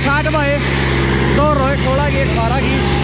साठ बाए दो रोए सोलह की अठारह की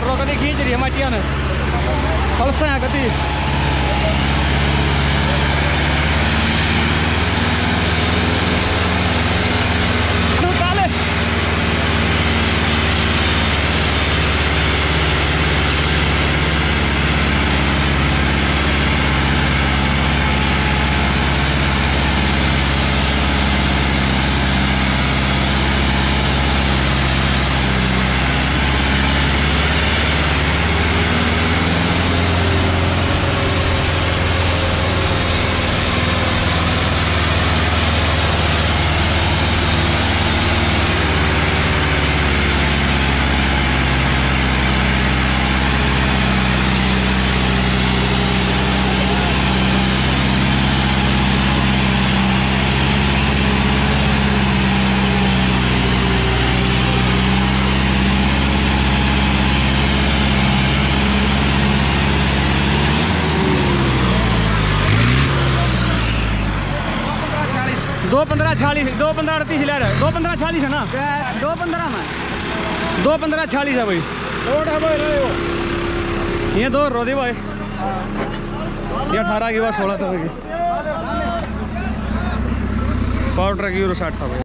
रोकने खींच रही है मटिया ने फलसा गति दो पंद्रह छियालीस दो पंद्रह अड़तीस ले रहे। दो पंद्रह छियालीस है ना? दो पंद्रह में? दो पंद्रह छियालीस है भाई। ये दो रोदी भाई। ये अठारह की बात सोलह था भाई पाउडर की यूरो साठ था भाई।